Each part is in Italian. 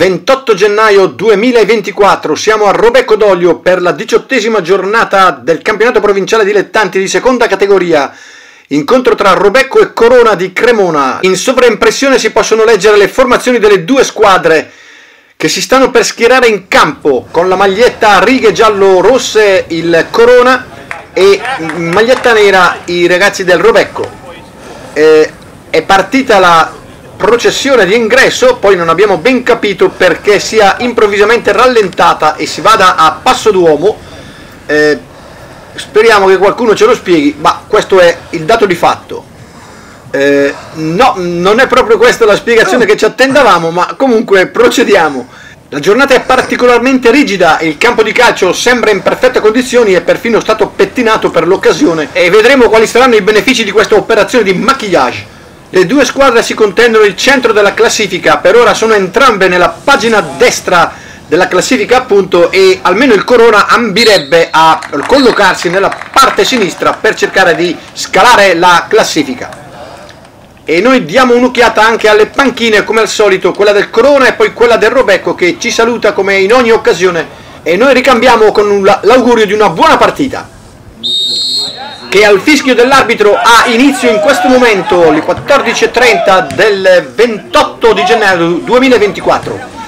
28 gennaio 2024 siamo a Robecco d'Olio per la diciottesima giornata del campionato provinciale dilettanti di seconda categoria. Incontro tra Robecco e Corona di Cremona. In sovraimpressione si possono leggere le formazioni delle due squadre che si stanno per schierare in campo con la maglietta a righe giallo-rosse il Corona e maglietta nera i ragazzi del Robecco. Eh, è partita la processione di ingresso, poi non abbiamo ben capito perché sia improvvisamente rallentata e si vada a passo d'uomo. Eh, speriamo che qualcuno ce lo spieghi, ma questo è il dato di fatto. Eh, no, non è proprio questa la spiegazione che ci attendavamo, ma comunque procediamo. La giornata è particolarmente rigida, il campo di calcio sembra in perfette condizioni, è perfino stato pettinato per l'occasione e vedremo quali saranno i benefici di questa operazione di maquillage. Le due squadre si contendono il centro della classifica, per ora sono entrambe nella pagina destra della classifica appunto e almeno il Corona ambirebbe a collocarsi nella parte sinistra per cercare di scalare la classifica. E noi diamo un'occhiata anche alle panchine come al solito, quella del Corona e poi quella del Robecco che ci saluta come in ogni occasione. E noi ricambiamo con l'augurio di una buona partita che al fischio dell'arbitro ha inizio in questo momento alle 14.30 del 28 di gennaio 2024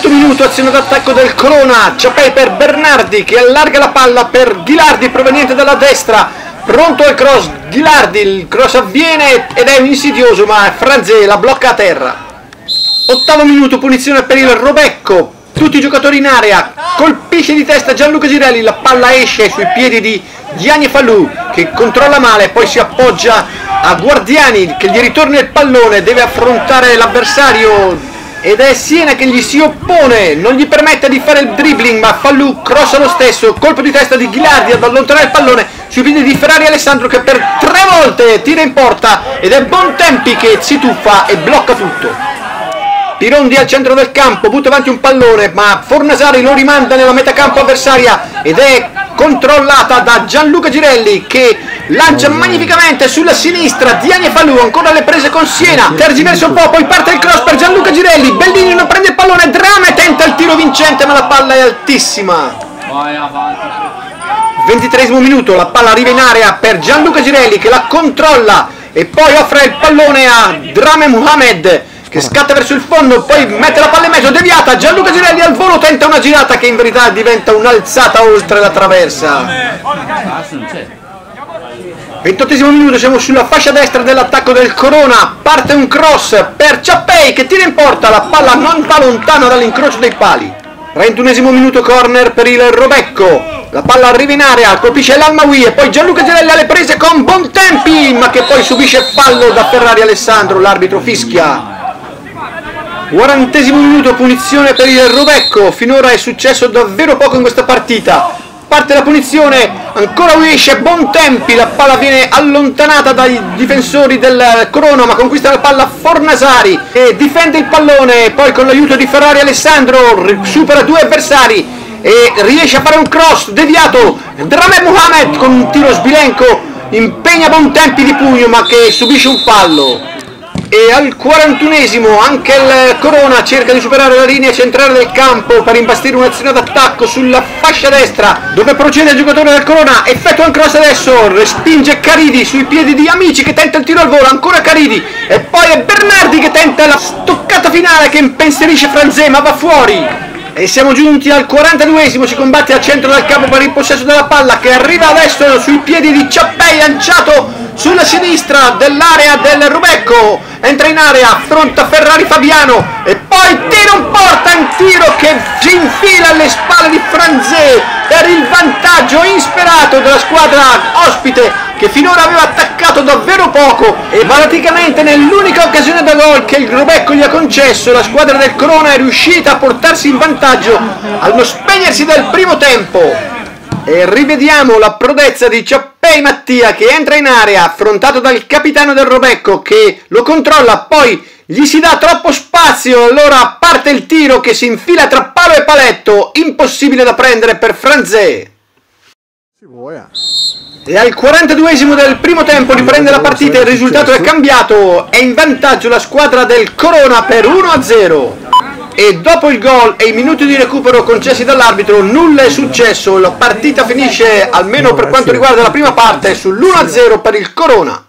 sesto minuto azione d'attacco del Corona Ciapei per Bernardi che allarga la palla per Ghilardi proveniente dalla destra. Pronto il cross Ghilardi il cross avviene ed è insidioso ma Franze la blocca a terra. Ottavo minuto punizione per il Robecco. Tutti i giocatori in area. Colpisce di testa Gianluca Girelli palla esce sui piedi di Gianni Falù che controlla male poi si appoggia a Guardiani che gli ritorna il pallone deve affrontare l'avversario ed è Siena che gli si oppone. Non gli permette di fare il dribbling ma Fallu crossa lo stesso. Colpo di testa di Ghilardi ad allontanare il pallone sui piedi di Ferrari Alessandro che per tre volte tira in porta ed è Bontempi che si tuffa e blocca tutto. Pirondi al centro del campo, butta avanti un pallone, ma Fornasari lo rimanda nella metacampo avversaria ed è controllata da Gianluca Girelli che lancia magnificamente sulla sinistra. Diani Falù, ancora le prese con Siena, tergiversa un po', poi parte il cross per Gianluca Girelli, Bellini non prende il pallone, Drame tenta il tiro vincente ma la palla è altissima. Vai avanti. 23 minuto, la palla arriva in area per Gianluca Girelli che la controlla e poi offre il pallone a Drame Muhammad che scatta verso il fondo, poi mette la palla in mezzo, deviata, Gianluca Girelli al volo tenta una girata che in verità diventa un'alzata oltre la traversa. 28 minuto, siamo sulla fascia destra dell'attacco del Corona, parte un cross per Ciappei che tira in porta, la palla non va lontana dall'incrocio dei pali. 31 minuto corner per il Robecco, la palla arriva in area, colpisce l'Almawi e poi Gianluca Girelli alle prese con buon tempi, ma che poi subisce fallo da Ferrari Alessandro, l'arbitro fischia. 40 minuto punizione per il Rovecco finora è successo davvero poco in questa partita. Parte la punizione ancora Wish Bontempi la palla viene allontanata dai difensori del Corona ma conquista la palla Fornasari e difende il pallone poi con l'aiuto di Ferrari Alessandro supera due avversari e riesce a fare un cross deviato. Drame Muhammad con un tiro sbilenco impegna Bontempi di pugno ma che subisce un fallo e al 41esimo anche il Corona cerca di superare la linea centrale del campo per imbastire un'azione d'attacco sulla fascia destra dove procede il giocatore del Corona. Effettua un cross adesso respinge Caridi sui piedi di Amici che tenta il tiro al volo ancora Caridi. E poi è Bernardi che tenta la stoccata finale che impensierisce Franzé ma va fuori. E siamo giunti al 42esimo, si combatte al centro del campo per il possesso della palla che arriva adesso sui piedi di Ciappei lanciato sulla sinistra dell'area del Rubecco. Entra in area, affronta Ferrari Fabiano e poi tira un porta in tiro che infila alle spalle di Franzé per il vantaggio insperato della squadra ospite che finora aveva attaccato davvero poco e praticamente nell'unica occasione da gol che il Rubecco gli ha concesso la squadra del Corona è riuscita a portarsi in vantaggio allo spegnersi del primo tempo. E rivediamo la prodezza di Ciappei Mattia che entra in area affrontato dal capitano del Robecco che lo controlla poi gli si dà troppo spazio allora parte il tiro che si infila tra palo e paletto impossibile da prendere per Franzé vuoi E al 42esimo del primo tempo riprende la partita, il risultato è cambiato, è in vantaggio la squadra del Corona per 1-0. E dopo il gol e i minuti di recupero concessi dall'arbitro nulla è successo, la partita finisce, almeno per quanto riguarda la prima parte, sull'1-0 per il Corona.